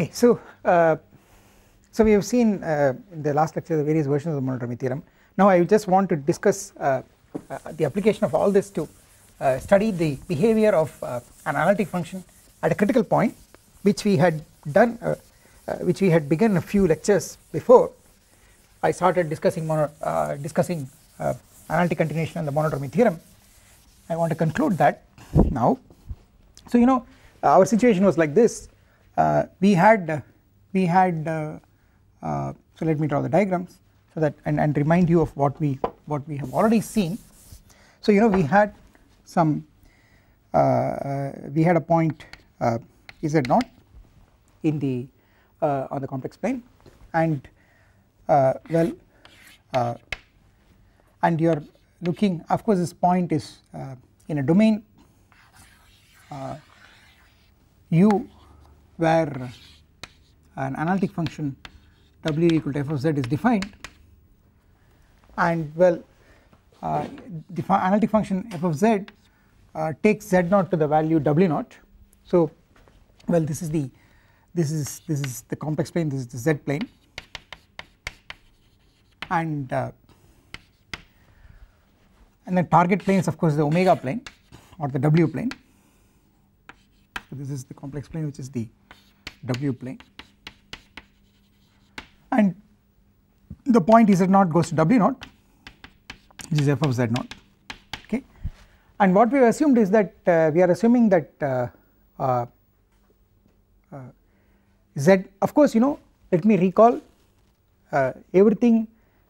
Okay, so uh, so we have seen uh, in the last lecture the various versions of the monodromy theorem. Now I just want to discuss uh, uh the application of all this to uh, study the behavior of uh, an analytic function at a critical point, which we had done, which we had begun a few lectures before. I started discussing mono, discussing analytic continuation and the monodromy theorem. I want to conclude that now. So you know our situation was like this we had we had uh, uh, so let me draw the diagrams so that and, and remind you of what we what we have already seen. So you know we had some uh, uh, we had a point uh, z not in the on the complex plane? And well and you are looking of course this point is in a domain. U where an analytic function w equal to f of z is defined. And well uh, the analytic function f of z uh, takes z naught to the value w naught. So well this is the this is this is the complex plane this is the z plane. And uh, and the target plane is of course the omega plane or the w plane. So this is the complex plane which is the w plane. And the point z naught goes to w naught which is f of z naught okay? And what we have assumed is that uh, we are assuming that uh, uh, uh z of course you know let me recall uh, everything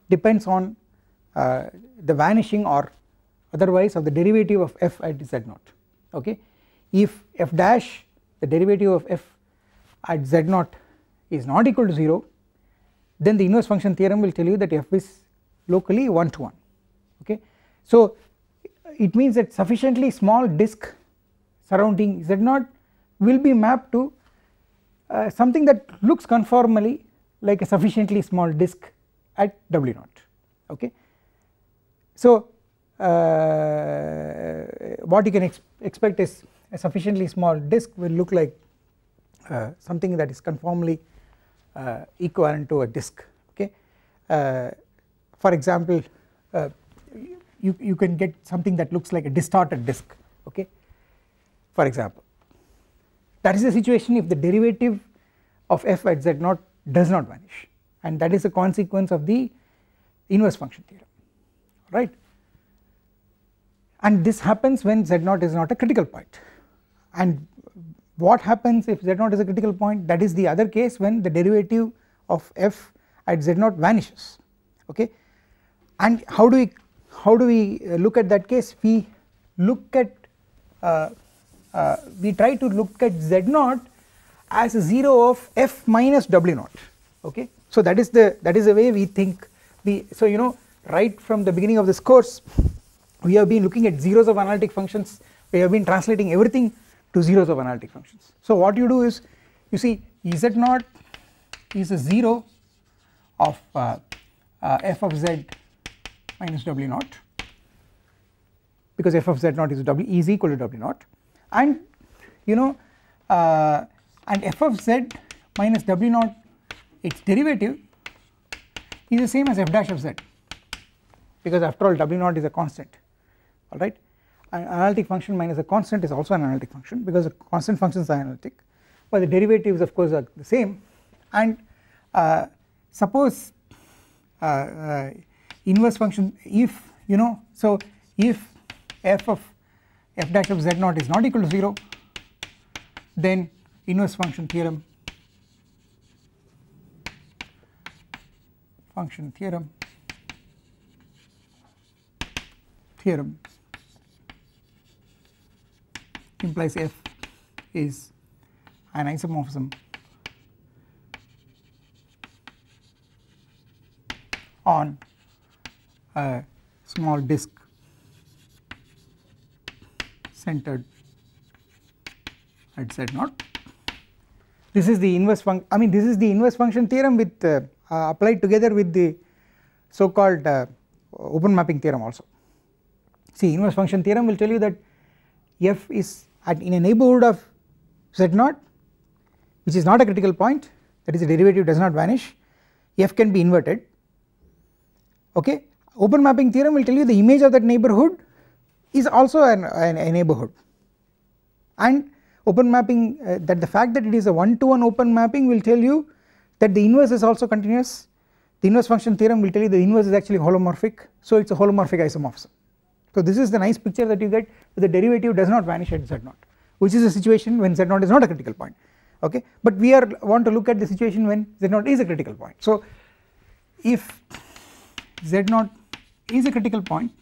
depends on uh, the vanishing or otherwise of the derivative of f at z naught okay? If f dash the derivative of f at z naught is not equal to 0 then the inverse function theorem will tell you that f is locally 1 to 1 okay. So it means that sufficiently small disk surrounding z naught will be mapped to uh, something that looks conformally like a sufficiently small disk at w naught okay. So uh, what you can ex expect is a sufficiently small disk will look like uh, something that is conformally uh, equivalent to a disk okay. Uh, for example you, you can get something that looks like a distorted disk okay for example that is the situation if the derivative of f at z naught does not vanish and that is a consequence of the inverse function theorem right and this happens when z naught is not a critical point and what happens if z naught is a critical point? That is the other case when the derivative of f at z naught vanishes okay? And how do we how do we uh, look at that case? We look at uh, uh, we try to look at z naught as a 0 of f minus w naught okay? So that is the that is the way we think. We so you know right from the beginning of this course we have been looking at zeros of analytic functions. We have been translating everything to zeros of analytic functions. So what you do is you see z naught is a 0 of uh, uh, f of z minus w naught because f of z naught is w is equal to w naught and you know uh, and f of z minus w naught its derivative is the same as f dash of z because after all w naught is a constant alright an analytic function minus a constant is also an analytic function because the constant functions are analytic but the derivatives of course are the same. And uh, suppose uh, uh, inverse function if you know so if f of f dash of z naught is not equal to 0 then inverse function theorem function theorem theorem implies f is an isomorphism on a small disk centered at z naught. This is the inverse function I mean this is the inverse function theorem with uh, uh, applied together with the so called uh, open mapping theorem also. See inverse function theorem will tell you that f is at in a neighbourhood of z0 which is not a critical point that is the derivative does not vanish. F can be inverted. Okay? Open mapping theorem will tell you the image of that neighbourhood is also an, an, a neighbourhood and open mapping uh, that the fact that it is a one to one open mapping will tell you that the inverse is also continuous. The inverse function theorem will tell you the inverse is actually holomorphic. So it is a holomorphic isomorphism. So this is the nice picture that you get the derivative does not vanish at z0 which is a situation when z0 is not a critical point okay but we are want to look at the situation when z0 is a critical point. So if z0 is a critical point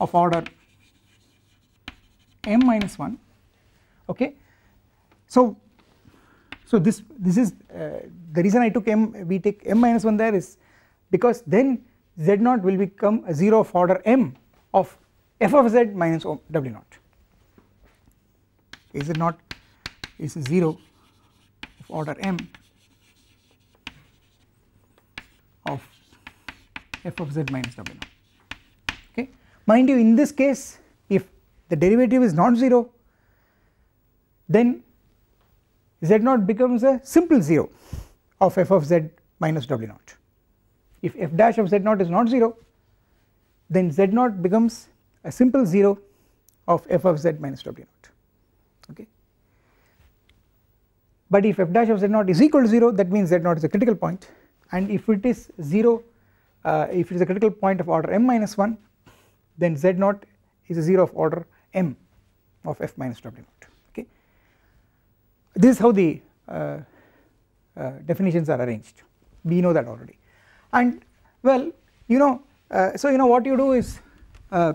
of order m minus 1 okay so so this this is uh, the reason I took m we take m minus 1 there is because then z0 will become a 0 of order m of f of z minus w naught. Is it not is 0 of order m of f of z minus w naught. Okay? Mind you in this case if the derivative is not 0 then z naught becomes a simple 0 of f of z minus w naught if f dash of z naught is not 0 then z naught becomes a simple 0 of f of z minus w naught okay? But if f dash of z naught is equal to 0 that means z naught is a critical point. And if it is 0 uh, if it is a critical point of order m minus 1 then z naught is a 0 of order m of f minus w naught okay? This is how the uh, uh, definitions are arranged. We know that already and well you know uh, so you know what you do is uh,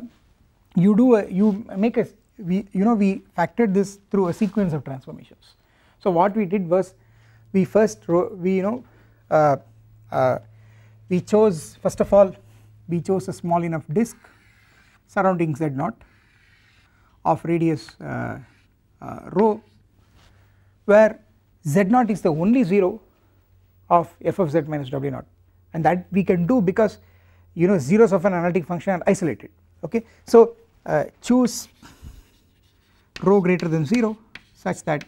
you do a, you make a we you know we factored this through a sequence of transformations. So what we did was we first we you know uh, uh, we chose first of all we chose a small enough disk surrounding z naught of radius uh, uh, rho where z naught is the only 0 of f of z minus w naught and that we can do because you know zeros of an analytic function are isolated okay? So uh, choose rho greater than 0 such that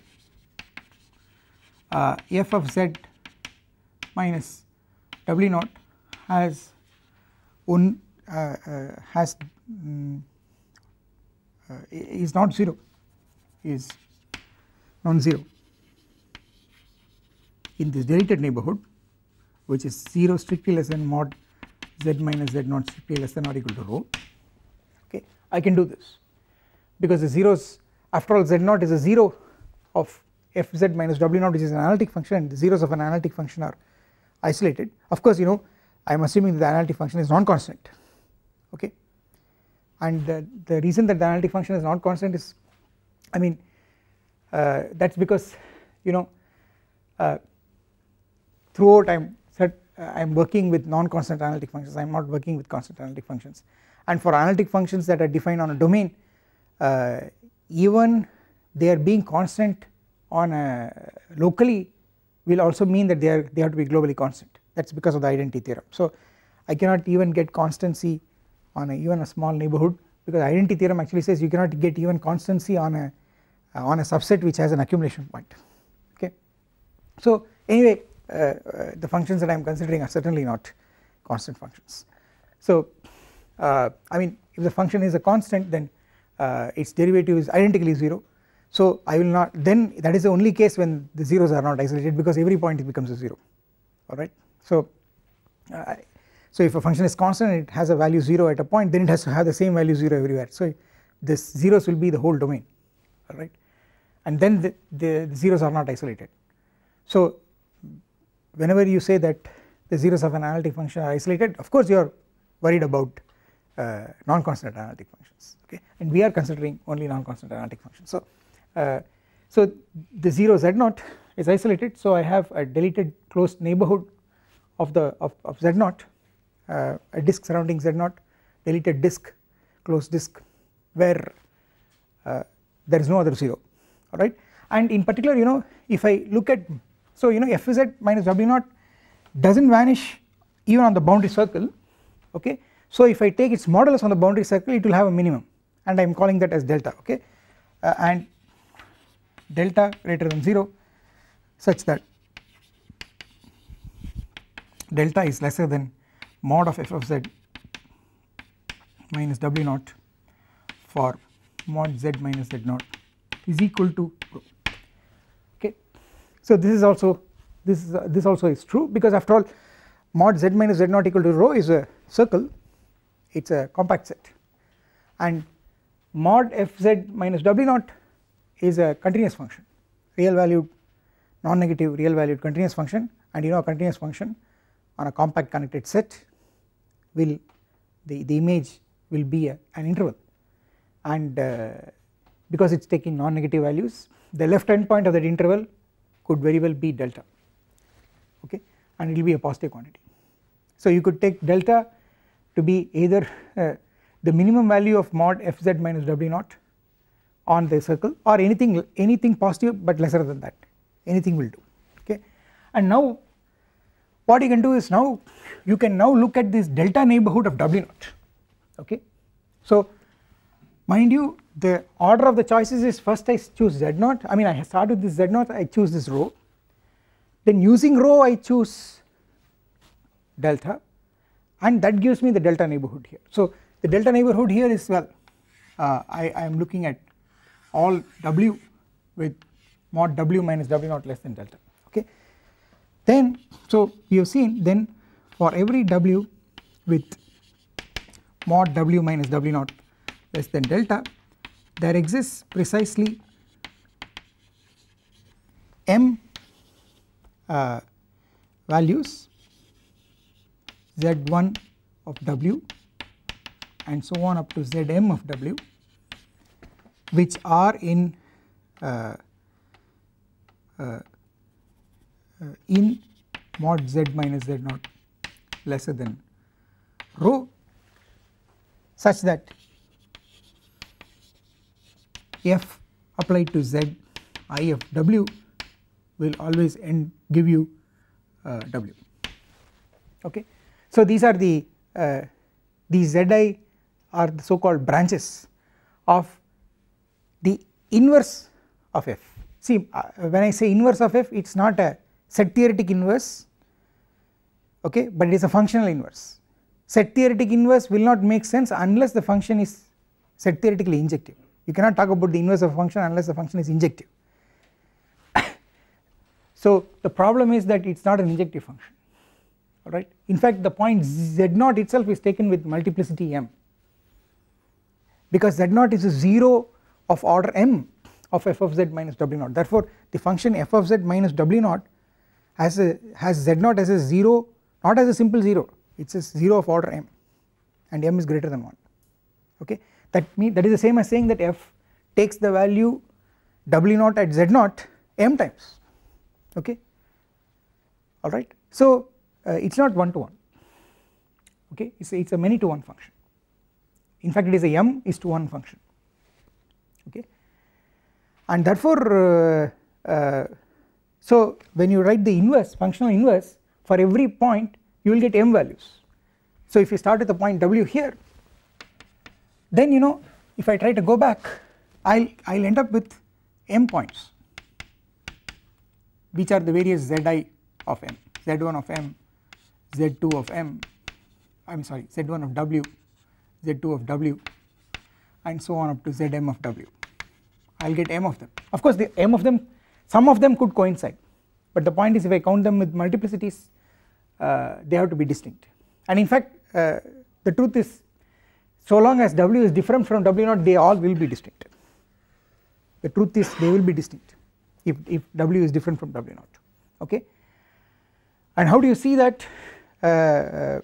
uh, f of z minus w naught has uh, uh, has um, is not 0 is non-zero in this deleted neighbourhood which is 0 strictly less than mod z minus z naught strictly less than or equal to rho. Okay I can do this. Because the zeros after all z naught is a 0 of fz minus w naught which is an analytic function and the zeros of an analytic function are isolated. Of course you know I am assuming that the analytic function is non-constant. Okay? And the, the reason that the analytic function is non-constant is I mean uh, that is because you know uh, throughout I am I am working with non-constant analytic functions I am not working with constant analytic functions and for analytic functions that are defined on a domain uh, even they are being constant on a locally will also mean that they are they have to be globally constant that is because of the identity theorem. So I cannot even get constancy on a, even a small neighbourhood because identity theorem actually says you cannot get even constancy on a uh, on a subset which has an accumulation point okay. So anyway uh, uh, the functions that I am considering are certainly not constant functions. So uh, I mean if the function is a constant then uh, its derivative is identically 0 so I will not then that is the only case when the zeros are not isolated because every point becomes a 0 alright. So uh, so if a function is constant it has a value 0 at a point then it has to have the same value 0 everywhere so this zeros will be the whole domain alright and then the, the, the zeros are not isolated. So whenever you say that the zeros of an analytic function are isolated of course you are worried about uh, non-constant analytic functions okay? And we are considering only non-constant analytic functions. So uh, so the 0 z0 is isolated. So I have a deleted closed neighbourhood of the of, of z0 uh, a disk surrounding z0 deleted disk closed disk where uh, there is no other 0 alright and in particular you know if I look at so you know fz minus w naught does not vanish even on the boundary circle okay so if I take its modulus on the boundary circle it will have a minimum and I am calling that as delta okay uh, and delta greater than 0 such that delta is lesser than mod of f of z minus w naught for mod z minus z naught is equal to. So this is also this is uh, this also is true because after all mod z minus z naught equal to rho is a circle. It is a compact set. And mod fz minus w naught is a continuous function. Real valued non-negative real valued continuous function. And you know a continuous function on a compact connected set will the, the image will be a, an interval. And uh, because it is taking non-negative values the left end point of that interval could very well be delta okay? And it will be a positive quantity. So you could take delta to be either uh, the minimum value of mod fz minus w naught on the circle or anything anything positive but lesser than that. Anything will do okay? And now what you can do is now you can now look at this delta neighborhood of w naught okay? So mind you the order of the choices is first I choose z naught. I mean I start with this z naught I choose this rho then using rho I choose delta. And that gives me the delta neighborhood here. So the delta neighborhood here is well uh, I, I am looking at all w with mod w minus w naught less than delta. Okay? Then so you have seen then for every w with mod w minus w naught less than delta there exists precisely m uh, values z1 of w and so on up to Zm of W which are in uh, uh, uh, in mod z minus z naught lesser than rho such that f applied to z i of w will always end give you uh, w okay. So these are the uh, these zi are the so called branches of the inverse of f. See uh, when I say inverse of f it is not a set theoretic inverse okay but it is a functional inverse. Set theoretic inverse will not make sense unless the function is set theoretically injective you cannot talk about the inverse of a function unless the function is injective. so the problem is that it is not an injective function alright? In fact the point z0 itself is taken with multiplicity m because z0 is a 0 of order m of f of z minus w0 therefore the function f of z minus w0 has a has z0 as a 0 not as a simple 0 it is a 0 of order m and m is greater than 1 okay that mean that is the same as saying that f takes the value w naught at z naught m times. Okay? Alright? So uh, it is not one to one. Okay? It is a, it's a many to one function. In fact it is a m is to 1 function. Okay? And therefore uh, uh, so when you write the inverse functional inverse for every point you will get m values. So if you start with the point w here then you know if I try to go back I'll I'll end up with m points which are the various zi of m z1 of m z2 of m I am sorry z1 of w z2 of w and so on up to zm of w. I will get m of them. Of course the m of them some of them could coincide but the point is if I count them with multiplicities uh, they have to be distinct. And in fact uh, the truth is so long as w is different from w naught they all will be distinct. The truth is they will be distinct if, if w is different from w naught. Okay? And how do you see that? Uh, uh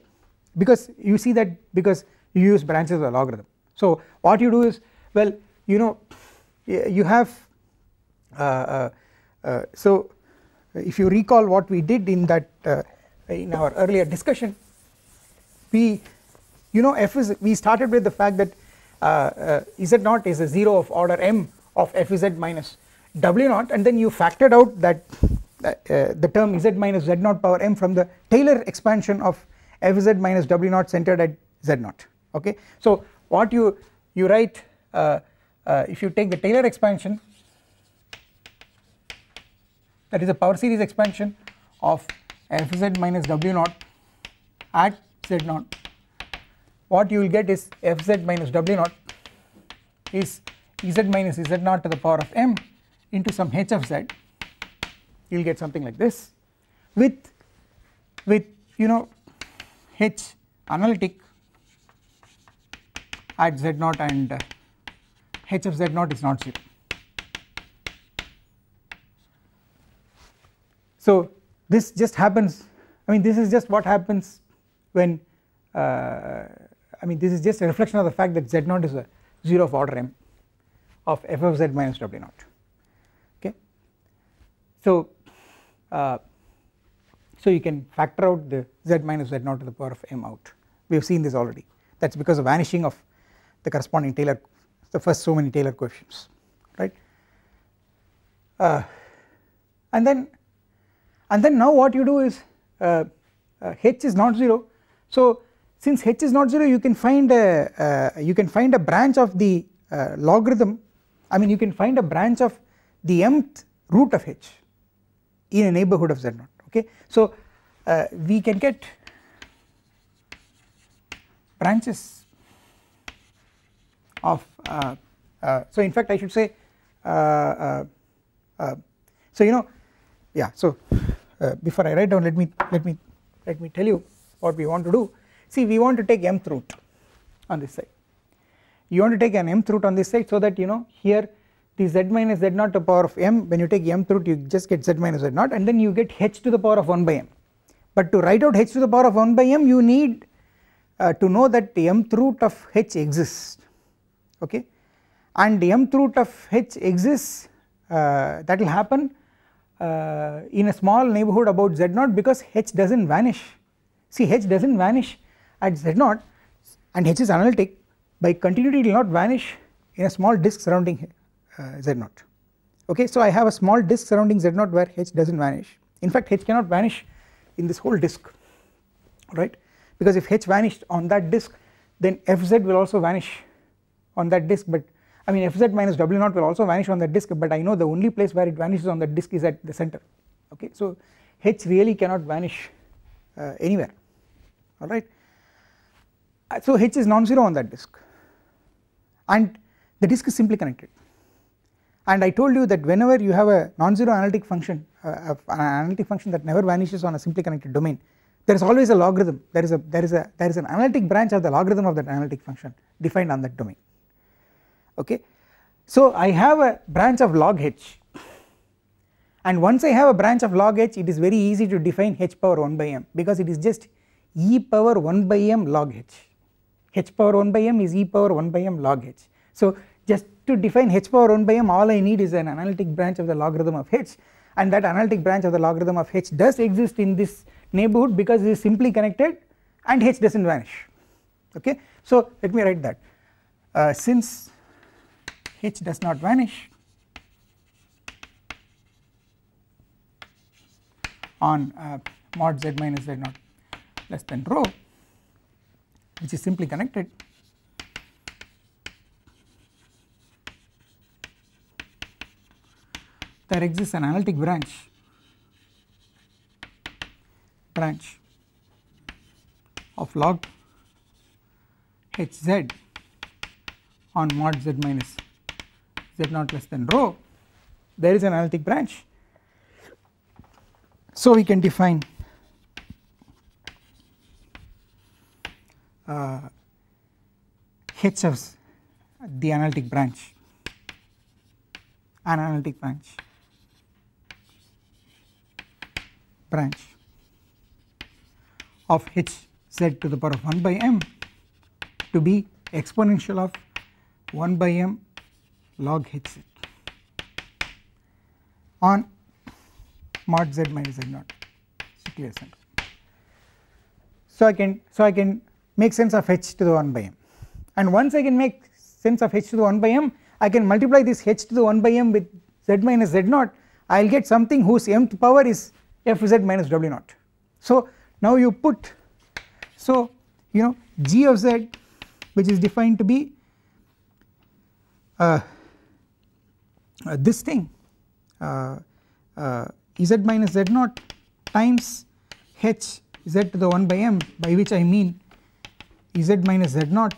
because you see that because you use branches of the logarithm. So what you do is well you know you have uh, uh, uh, so if you recall what we did in that in our earlier discussion we you know f is we started with the fact that uh, uh, z naught is a 0 of order m of f z minus w naught and then you factored out that uh, the term z minus z naught power m from the Taylor expansion of fz minus w naught centered at z naught okay. So what you you write uh, uh, if you take the Taylor expansion that is a power series expansion of fz minus w naught at z naught what you will get is fz minus w naught is z minus z naught to the power of m into some h of z. You will get something like this. With with you know h analytic at z naught and uh, h of z naught is not 0. So this just happens. I mean this is just what happens when uh, I mean this is just a reflection of the fact that z naught is a 0 of order m of f of z minus w naught. Okay. So uh, so you can factor out the z minus z naught to the power of m out. We have seen this already. That is because of vanishing of the corresponding Taylor the first so many Taylor coefficients right? Uh, and then and then now what you do is uh, uh, h is not 0 so since h is not 0 you can find a uh, you can find a branch of the uh, logarithm I mean you can find a branch of the mth root of h in a neighborhood of z naught okay. So uh, we can get branches of uh, uh, so in fact I should say uh, so you know yeah so before I write down let me let me let me tell you what we want to do see we want to take mth root on this side. You want to take an mth root on this side so that you know here the z minus z naught to the power of m when you take mth root you just get z minus z naught and then you get h to the power of 1 by m. But to write out h to the power of 1 by m you need uh, to know that the mth root of h exists okay? And the mth root of h exists uh, that will happen uh, in a small neighborhood about z naught because h does not vanish. See h does not vanish at z naught and h is analytic by continuity it will not vanish in a small disk surrounding uh, z naught. Okay so I have a small disk surrounding z naught where h does not vanish. In fact h cannot vanish in this whole disk right? Because if h vanished on that disk then fz will also vanish on that disk but I mean fz minus w naught will also vanish on that disk but I know the only place where it vanishes on that disk is at the center. Okay so h really cannot vanish uh, anywhere. Alright so h is non-zero on that disk. And the disk is simply connected. And I told you that whenever you have a non-zero analytic function uh, an analytic function that never vanishes on a simply connected domain there is always a logarithm. There is a there is a there is an analytic branch of the logarithm of that analytic function defined on that domain. Okay. So I have a branch of log h. And once I have a branch of log h it is very easy to define h power 1 by m because it is just e power 1 by m log h h power 1 by m is e power 1 by m log h. So just to define h power 1 by m all I need is an analytic branch of the logarithm of h. And that analytic branch of the logarithm of h does exist in this neighborhood because it is simply connected and h does not vanish. Okay. So let me write that. Uh, since h does not vanish on uh, mod z minus z naught less than rho which is simply connected. There exists an analytic branch branch of log hz on mod z minus z not less than rho. There is an analytic branch. So we can define uh, h of the analytic branch an analytic branch branch of h z to the power of 1 by m to be exponential of 1 by m log h z on mod z minus z naught clear center. So I can so I can make sense of h to the 1 by m and once I can make sense of h to the 1 by m I can multiply this h to the 1 by m with z minus z naught I will get something whose mth power is fz minus w naught. So now you put so you know g of z which is defined to be uh, uh, this thing uh, uh z minus z naught times h z to the 1 by m by which I mean z minus z naught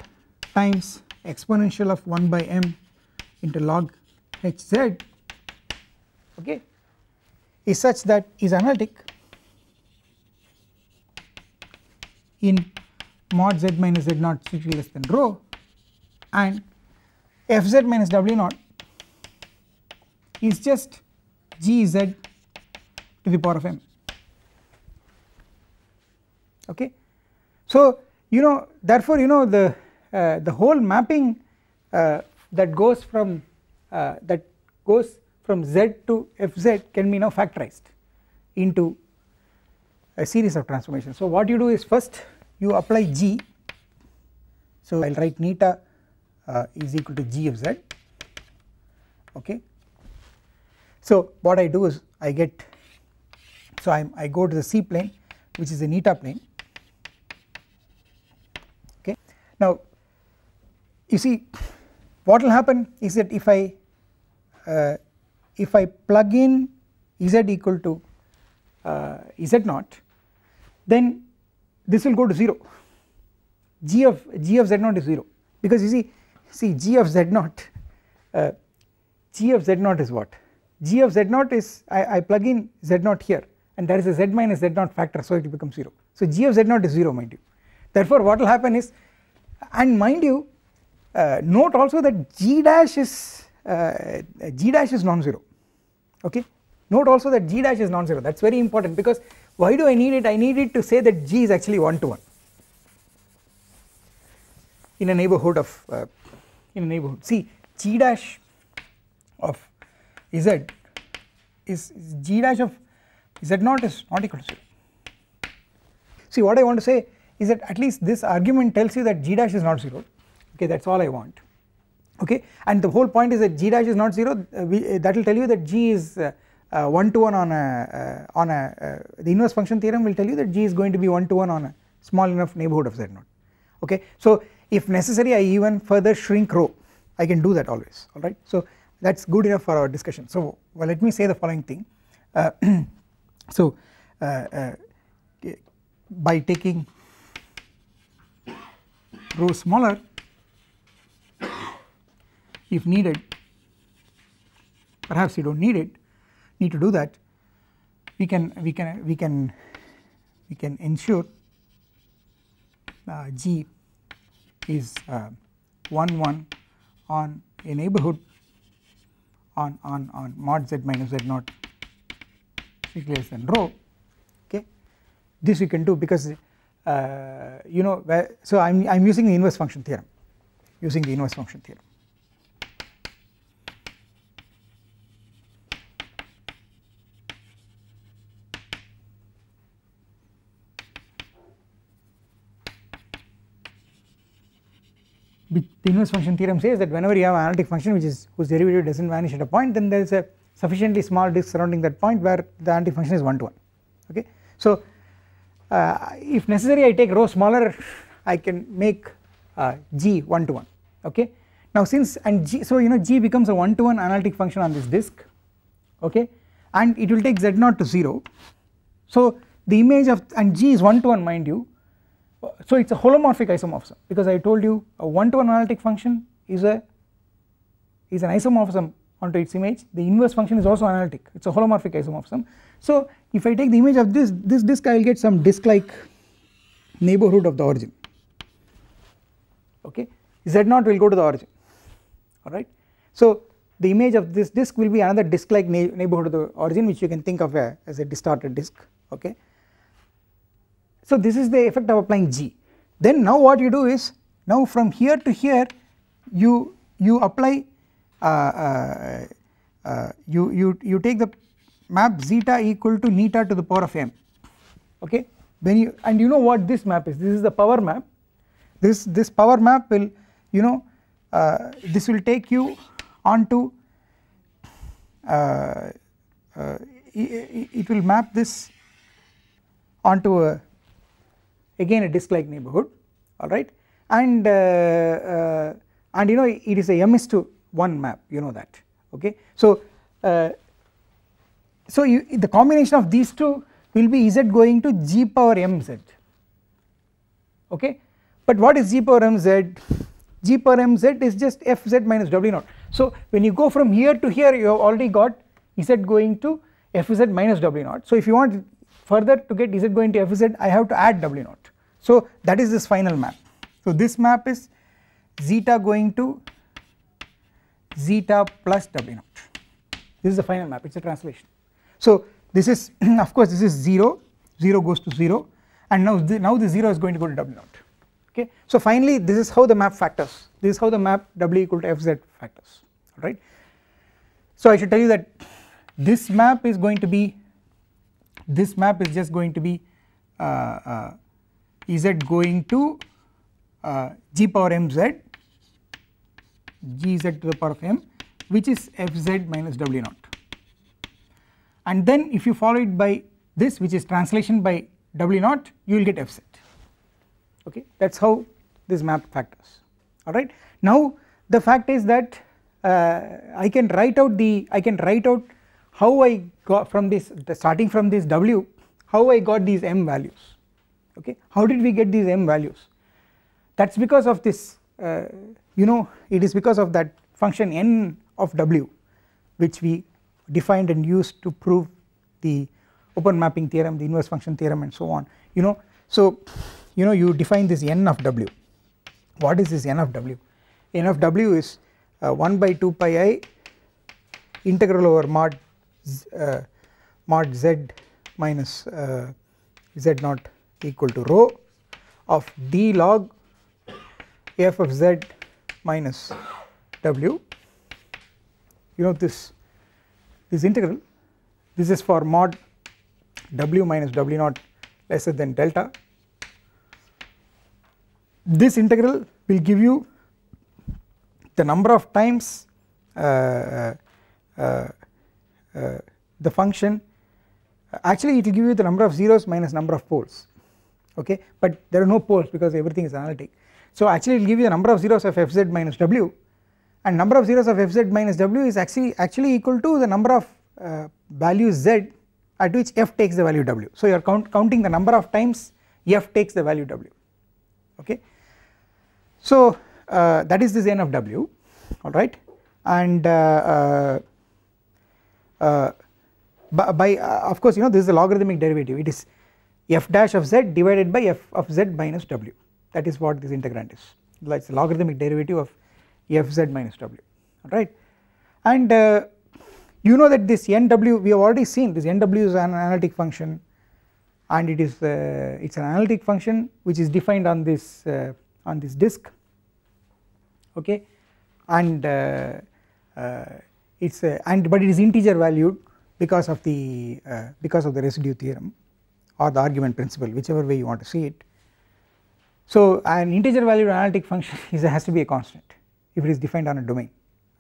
times exponential of 1 by m into log hz okay is such that is analytic in mod z minus z naught strictly less than rho and fz minus w naught is just gz to the power of m okay. So you know therefore you know the uh, the whole mapping uh, that goes from uh, that goes from z to fz can be now factorized into a series of transformations. So what you do is first you apply g so I will write neta uh, is equal to g of z okay. So what I do is I get so I, am I go to the C plane which is the neta plane okay. Now you see what will happen is that if I uh, if I plug in z equal to uh, z naught then this will go to 0 g of g of z naught is 0 because you see see g of z naught uh, g of z naught is what? G of z naught is I, I plug in z naught here and there is a z minus z naught factor so it becomes 0 so g of z naught is 0 mind you. Therefore what will happen is and mind you uh, note also that g dash is uh, g dash is non-zero okay? Note also that g dash is non-zero. That is very important because why do I need it? I need it to say that g is actually 1 to 1 in a neighborhood of uh, in a neighborhood. See g dash of z is, is g dash of z naught is not equal to 0 see what I want to say is that at least this argument tells you that g dash is not 0 okay that is all I want. Okay and the whole point is that g dash is not 0 uh, we, uh, that will tell you that g is uh, uh, 1 to 1 on a uh, on a uh, the inverse function theorem will tell you that g is going to be 1 to 1 on a small enough neighborhood of z naught. Okay so if necessary I even further shrink rho. I can do that always alright so that is good enough for our discussion. So well, let me say the following thing. So by taking rho smaller if needed perhaps you do not need it need to do that we can we can we can we can ensure uh, G is uh, 1 1 on a neighborhood on on on mod z minus z naught less than rho okay? This we can do because uh, you know where so I'm I'm using the inverse function theorem using the inverse function theorem the inverse function theorem says that whenever you have an analytic function which is whose derivative does not vanish at a point then there is a sufficiently small disk surrounding that point where the analytic function is 1 to 1 okay. So uh, if necessary I take rho smaller I can make uh, g 1 to 1 okay. Now since and g so you know g becomes a 1 to 1 analytic function on this disk okay? And it will take z naught to 0 so the image of and g is 1 to 1 mind you. So it is a holomorphic isomorphism because I told you a one to one analytic function is a is an isomorphism onto its image. The inverse function is also analytic. It is a holomorphic isomorphism. So if I take the image of this this disk I will get some disk like neighborhood of the origin. Okay? Z naught will go to the origin. Alright. So the image of this disk will be another disk like neighborhood of the origin which you can think of a, as a distorted disk okay? So this is the effect of applying G. Then now what you do is now from here to here you you apply uh, uh, uh, you you you take the map zeta equal to neta to the power of m. Okay? When you and you know what this map is. This is the power map. This this power map will you know uh, this will take you onto uh, uh, it, will map this onto a again a disk like neighborhood. Alright and uh, uh, and you know it is a m is to 1 map. You know that. Okay? So uh, so you, the combination of these two will be z going to g power mz okay? But what is g power mz g power mz is just fz minus w naught. So when you go from here to here you have already got z going to fz minus w naught. So if you want further to get z going to fz I have to add w naught. So that is this final map. So this map is zeta going to zeta plus w naught. This is the final map. It is a translation so this is of course this is 0 0 goes to 0 and now the, now the 0 is going to go to w naught okay? So finally this is how the map factors. This is how the map w equal to fz factors right? So I should tell you that this map is going to be this map is just going to be uh, uh, z going to uh, g power mz gz to the power of m which is fz minus w naught and then if you follow it by this which is translation by w naught you will get fz okay? That is how this map factors. Alright. Now the fact is that uh, I can write out the I can write out how I got from this starting from this w how I got these m values. Okay? How did we get these m values? That is because of this uh, you know it is because of that function n of w which we defined and used to prove the open mapping theorem the inverse function theorem and so on you know. So you know you define this n of w. What is this n of w? N of w is uh, 1 by 2 pi i integral over mod uh, mod z minus uh, z naught equal to rho of d log f of z minus w. You know this this integral this is for mod w minus w naught lesser than delta. This integral will give you the number of times uh, uh, uh, uh the function. Actually it will give you the number of zeros minus number of poles. Okay? But there are no poles because everything is analytic. So actually it will give you the number of zeros of fz minus w and number of zeros of fz minus w is actually actually equal to the number of uh, values z at which f takes the value w. So you are count, counting the number of times f takes the value w. Okay. So uh, that is this n of w. Alright and uh, uh, uh by, uh, of course you know this is a logarithmic derivative. It is f dash of z divided by f of z minus w. That is what this integrand is. Like the logarithmic derivative of fz minus w right? And uh, you know that this nw we have already seen this nw is an analytic function and it is uh, it is an analytic function which is defined on this uh, on this disk okay? And uh, uh, it is and but it is integer valued because of the uh, because of the residue theorem or the argument principle whichever way you want to see it. So an integer valued analytic function is has to be a constant if it is defined on a domain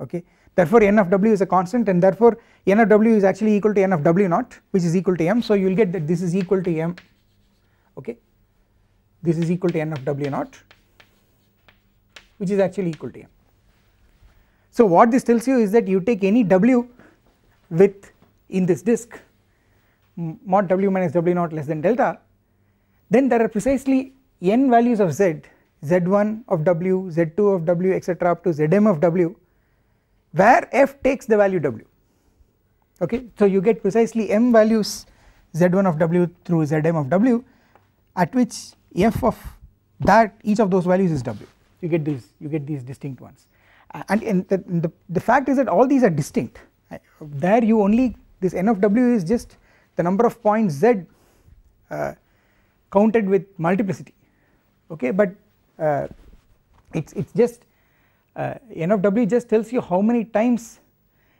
okay? Therefore n of w is a constant and therefore n of w is actually equal to n of w naught which is equal to m. So you will get that this is equal to m okay? This is equal to n of w naught which is actually equal to m. So what this tells you is that you take any w with in this disk mod w minus w naught less than delta then there are precisely n values of z z1 of w z2 of w etc up to zm of w where f takes the value w. Okay? So you get precisely m values z1 of w through zm of w at which f of that each of those values is w. You get these you get these distinct ones. And, and the, the, the fact is that all these are distinct. There you only this n of w is just the number of points z uh, counted with multiplicity. Okay? But uh, it's it's just uh, n of w just tells you how many times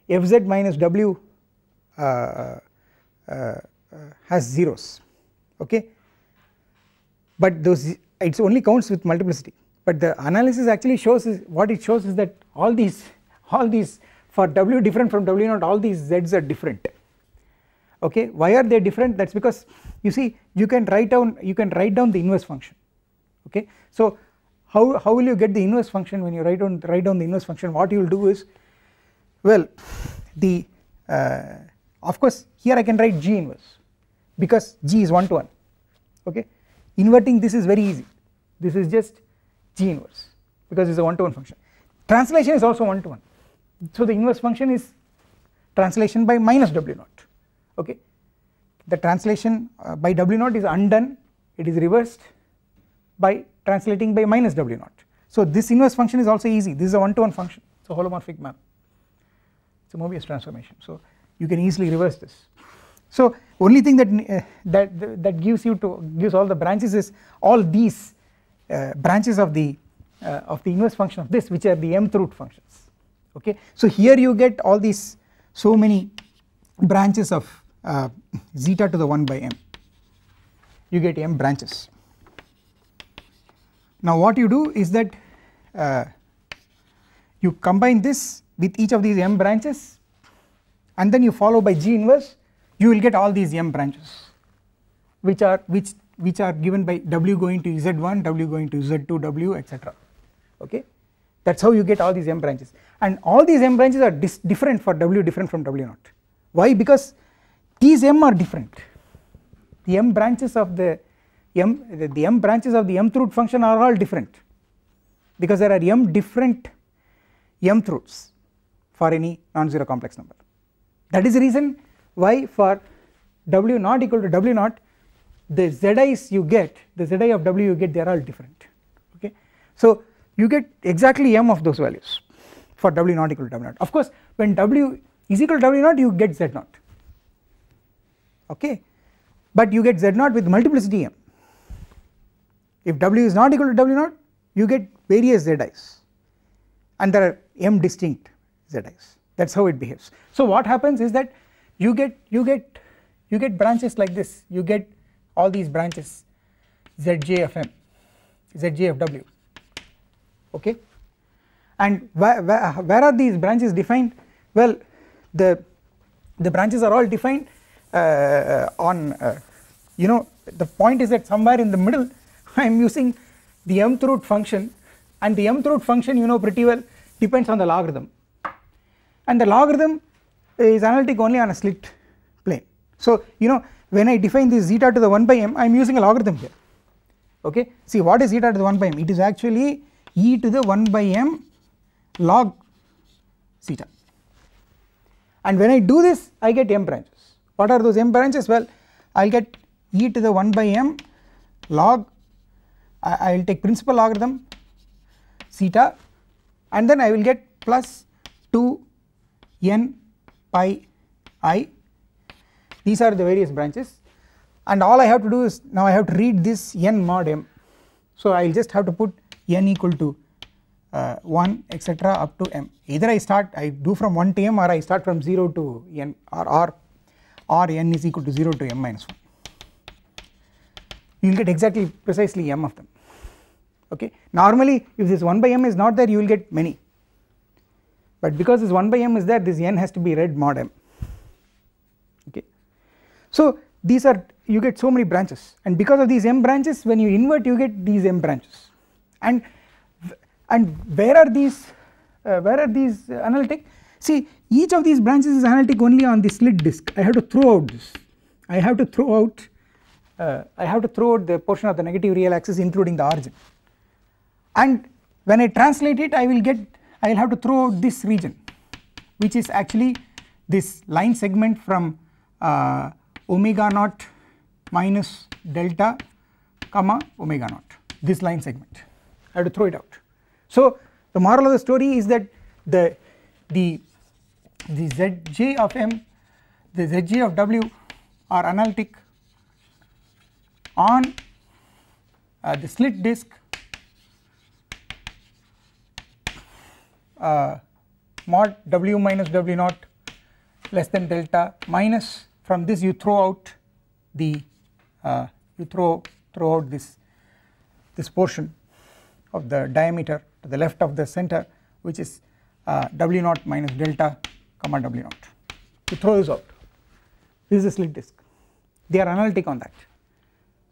fz minus w uh, uh, uh, has zeros okay? But those it only counts with multiplicity. But the analysis actually shows is what it shows is that all these all these for w different from w naught all these z's are different okay? Why are they different? That is because you see you can write down you can write down the inverse function okay? So how, how will you get the inverse function when you write down write down the inverse function? What you will do is well the uh, of course here I can write g inverse because g is 1 to 1 okay? Inverting this is very easy. This is just g inverse because it is a 1 to 1 function. Translation is also 1 to 1 so the inverse function is translation by minus w naught. Okay? The translation uh, by w naught is undone. It is reversed by translating by minus w naught. So this inverse function is also easy. This is a one to one function. It's a holomorphic map. It's a Mobius transformation. So you can easily reverse this. So only thing that uh, that that gives you to gives all the branches is all these uh, branches of the uh, of the inverse function of this which are the mth root functions. Okay? So here you get all these so many branches of uh, zeta to the 1 by m. You get m branches now what you do is that uh, you combine this with each of these m branches and then you follow by g inverse you will get all these m branches which are which which are given by w going to z1 w going to z2 w etc okay? That is how you get all these m branches. And all these m branches are different for w different from w naught. Why? Because these m are different. The m branches of the m the, the m branches of the mth root function are all different because there are m different mth roots for any non-zero complex number. That is the reason why for w not equal to w naught the zi's you get the zi of w you get they are all different. Okay? So you get exactly m of those values for w not equal to w naught. Of course when w is equal to w naught you get z naught. Okay? But you get z naught with multiplicity m if w is not equal to w naught you get various zi's and there are m distinct zi's that is how it behaves. So what happens is that you get you get you get branches like this. You get all these branches. Zj of m. Zj of w. Okay? And where, where, where are these branches defined? Well the the branches are all defined uh, on uh, you know the point is that somewhere in the middle I am using the mth root function. And the mth root function you know pretty well depends on the logarithm. And the logarithm is analytic only on a slit plane. So you know when I define this zeta to the 1 by m I am using a logarithm here. Okay? See what is zeta to the 1 by m? It is actually e to the 1 by m log zeta. And when I do this I get m branches. What are those m branches? Well I will get e to the 1 by m log I will take principal logarithm zeta and then I will get plus 2 n pi i. These are the various branches. And all I have to do is now I have to read this n mod m. So I will just have to put n equal to uh, 1 etc up to m. Either I start I do from 1 to m or I start from 0 to n or, or or n is equal to 0 to m minus 1 you will get exactly precisely m of them. Okay? Normally if this 1 by m is not there you will get many. But because this 1 by m is there this n has to be read mod m. Okay? So these are you get so many branches. And because of these m branches when you invert you get these m branches. And and where are these uh, where are these uh, analytic? See each of these branches is analytic only on the slit disk. I have to throw out this. I have to throw out I have to throw out the portion of the negative real axis including the origin and when I translate it I will get I will have to throw out this region which is actually this line segment from uh, omega naught minus delta comma omega naught this line segment I have to throw it out. So the moral of the story is that the the the Zj of m the Zj of w are analytic on uh, the slit disk uh, mod w minus w naught less than delta minus from this you throw out the uh, you throw throw out this this portion of the diameter to the left of the center which is uh, w naught minus delta comma w naught. To throw this out. This is a slit disk they are analytic on that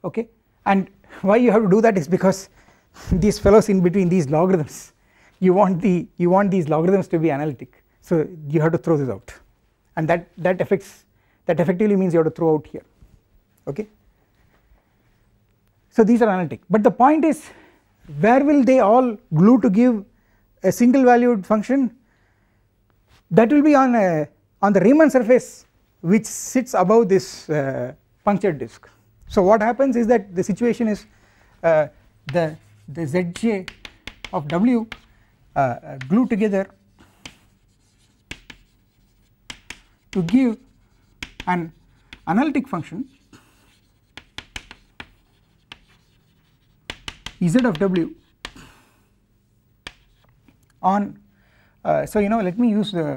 okay? And why you have to do that is because these fellows in between these logarithms you want the you want these logarithms to be analytic. So you have to throw this out. And that that affects that effectively means you have to throw out here. Okay? So these are analytic. But the point is where will they all glue to give a single valued function? That will be on a on the Riemann surface which sits above this uh, punctured disk so what happens is that the situation is uh, the the zj of w uh, uh, glue together to give an analytic function z of w on uh, so you know let me use the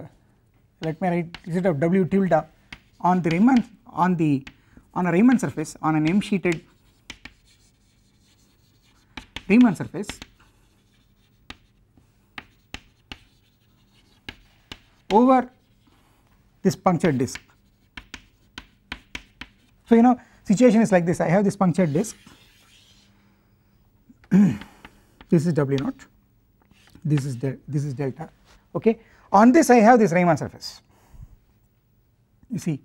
let me write z of w tilde on the Riemann on the on a Riemann surface on an M sheeted Riemann surface over this punctured disk. So you know situation is like this. I have this punctured disk. This is W naught. This is this is delta. Okay. On this I have this Riemann surface. You see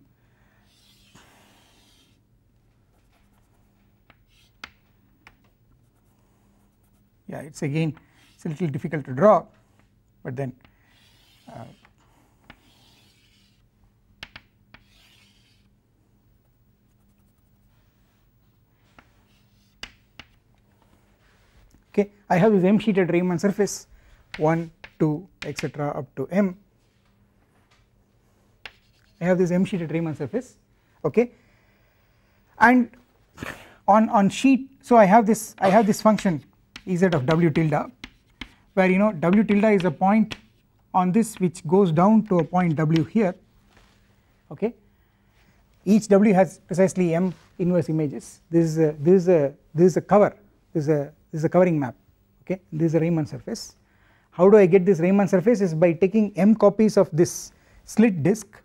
yeah it is again it is a little difficult to draw but then uh, okay I have this M sheeted Riemann surface 1 2 etc up to M. I have this M sheeted Riemann surface okay? And on on sheet so I have this I have this function Ez of w tilde where you know w tilde is a point on this which goes down to a point w here okay? Each w has precisely m inverse images. This is a this is a this is a cover. This is a this is a covering map okay? This is a Riemann surface. How do I get this Riemann surface? Is by taking m copies of this slit disk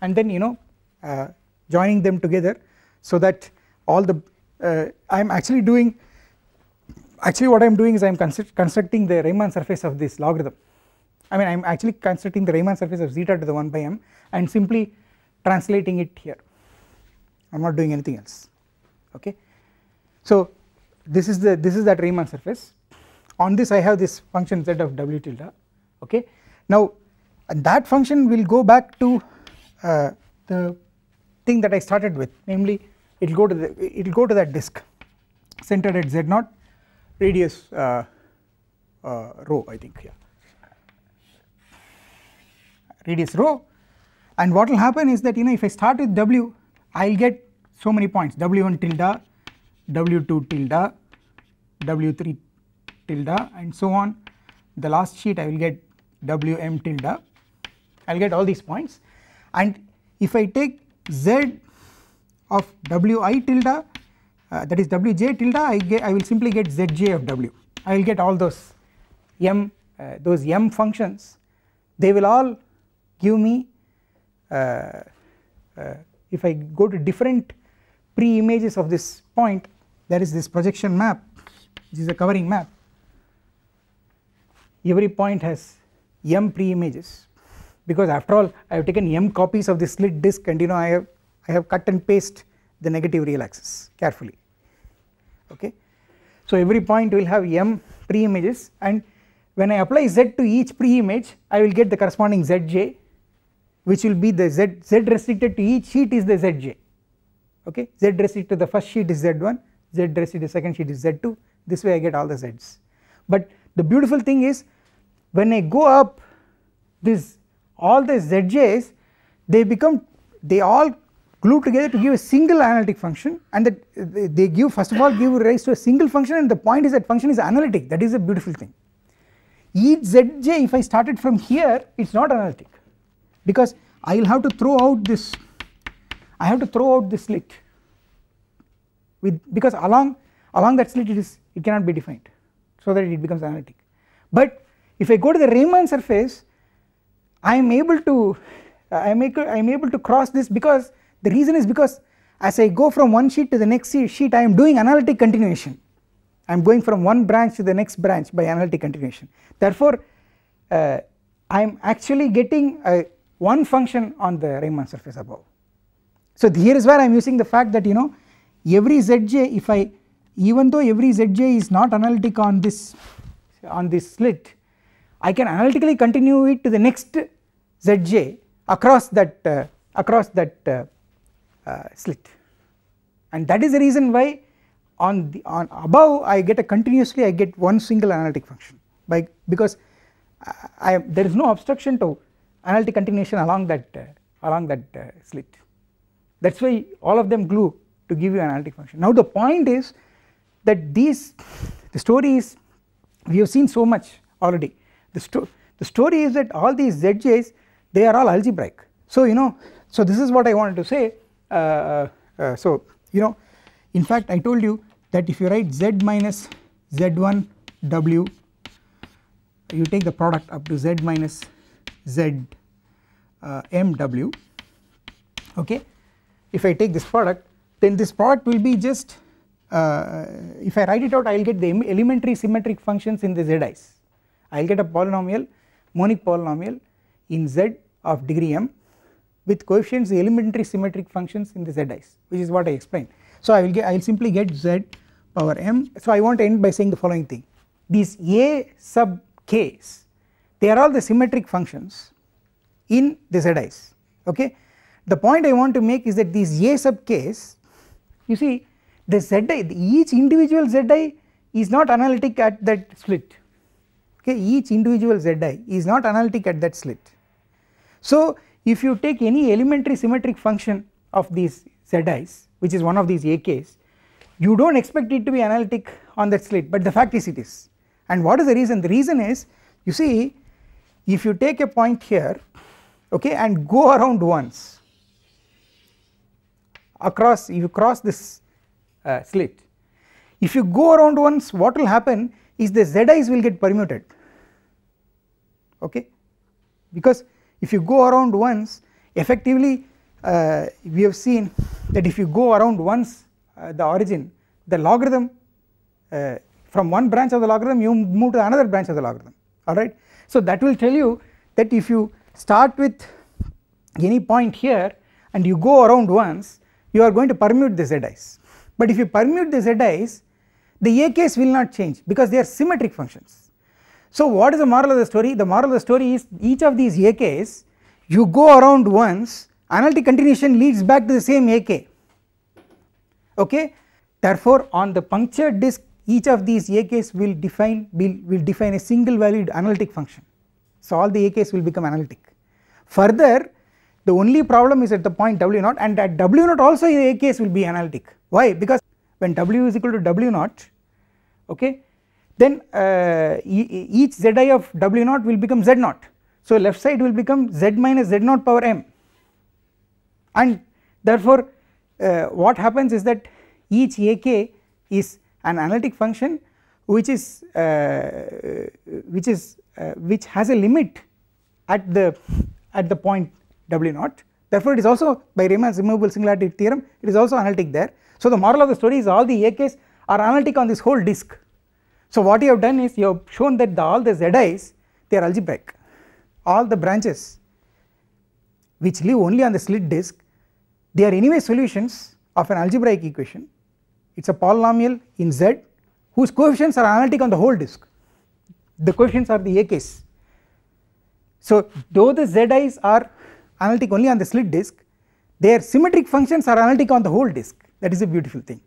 and then you know uh, joining them together so that all the uh, I am actually doing actually what I am doing is I am constructing the Riemann surface of this logarithm. I mean I am actually constructing the Riemann surface of zeta to the 1 by m and simply translating it here. I am not doing anything else. Okay. So this is the this is that Riemann surface. On this I have this function z of w tilde. Okay. Now that function will go back to uh, the thing that I started with. Namely it will go to the it will go to that disk centered at z naught radius uh, uh, rho I think here radius rho and what will happen is that you know if I start with w I will get so many points. W1 tilde w2 tilde w3 tilde and so on. The last sheet I will get wm tilde. I will get all these points. And if I take z of wi tilde uh, that is wj tilde I get I will simply get zj of w. I will get all those m uh, those m functions. They will all give me uh, uh, if I go to different pre images of this point there is this projection map which is a covering map. Every point has m pre images because after all I have taken m copies of the slit disk and you know I have I have cut and paste the negative real axis carefully okay. So every point will have m pre-images and when I apply z to each pre-image I will get the corresponding zj which will be the z, z restricted to each sheet is the zj. Okay? Z restricted to the first sheet is z1 z restricted to the second sheet is z2 this way I get all the z's. But the beautiful thing is when I go up this all the zj's they become they all glued together to give a single analytic function and that uh, they give first of all give rise to a single function and the point is that function is analytic that is a beautiful thing. Each zj if I started from here it is not analytic because I will have to throw out this I have to throw out this slit with because along along that slit it is it cannot be defined so that it becomes analytic but if I go to the Riemann surface I am able to I am I am able to cross this because the reason is because as I go from one sheet to the next sheet I am doing analytic continuation I am going from one branch to the next branch by analytic continuation therefore uh, I am actually getting one function on the Riemann surface above. So here is where I am using the fact that you know every Zj if I even though every Zj is not analytic on this on this slit I can analytically continue it to the next Zj across that uh, across that uh, uh, slit. And that is the reason why on the on above I get a continuously I get one single analytic function. By because I, I there is no obstruction to analytic continuation along that uh, along that uh, slit. That is why all of them glue to give you an analytic function. Now the point is that these the story is we have seen so much already. The, sto the story is that all these Zj's they are all algebraic. So you know so this is what I wanted to say. uh, uh, uh so you know in fact I told you that if you write z minus z1 w you take the product up to z minus z uh, m w okay? If I take this product then this product will be just uh, if I write it out I will get the elementary symmetric functions in the zi's I will get a polynomial monic polynomial in z of degree m with coefficients elementary symmetric functions in the zi's which is what I explained. So I will get I will simply get z power m so I want to end by saying the following thing these a sub k's they are all the symmetric functions in the zi's okay. The point I want to make is that these a sub k's you see the zi each individual zi is not analytic at that slit okay each individual zi is not analytic at that slit. So if you take any elementary symmetric function of these zi's which is one of these ak's you do not expect it to be analytic on that slit but the fact is it is. And what is the reason? The reason is you see if you take a point here okay and go around once across you cross this uh, slit if you go around once what will happen is the zi's will get permuted okay? Because if you go around once effectively uh, we have seen that if you go around once uh, the origin the logarithm uh, from one branch of the logarithm you move to another branch of the logarithm alright. So that will tell you that if you start with any point here and you go around once you are going to permute the zi's but if you permute the zi's the ak's will not change because they are symmetric functions. So what is the moral of the story? The moral of the story is each of these ak's you go around once analytic continuation leads back to the same ak okay? Therefore on the punctured disk each of these ak's will define will, will define a single valued analytic function. So all the ak's will become analytic. Further the only problem is at the point w naught and at w naught also the ak's will be analytic. Why? Because when w is equal to w naught okay then uh, each zi of w naught will become z naught so left side will become z minus z naught power m and therefore uh, what happens is that each ak is an analytic function which is uh, which is uh, which has a limit at the at the point w naught therefore it is also by Riemann's removable singularity theorem it is also analytic there. So the moral of the story is all the AKs are analytic on this whole disk. So what you have done is you have shown that the, all the ZI's they are algebraic. All the branches which live only on the slit disk they are anyway solutions of an algebraic equation. It is a polynomial in Z whose coefficients are analytic on the whole disk. The coefficients are the AKs. So though the ZI's are analytic only on the slit disk their symmetric functions are analytic on the whole disk. That is a beautiful thing.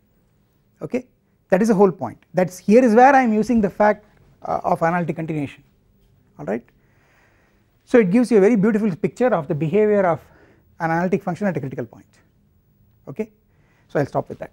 Okay that is the whole point that is here is where I am using the fact uh, of analytic continuation alright. So it gives you a very beautiful picture of the behavior of an analytic function at a critical point okay so I will stop with that.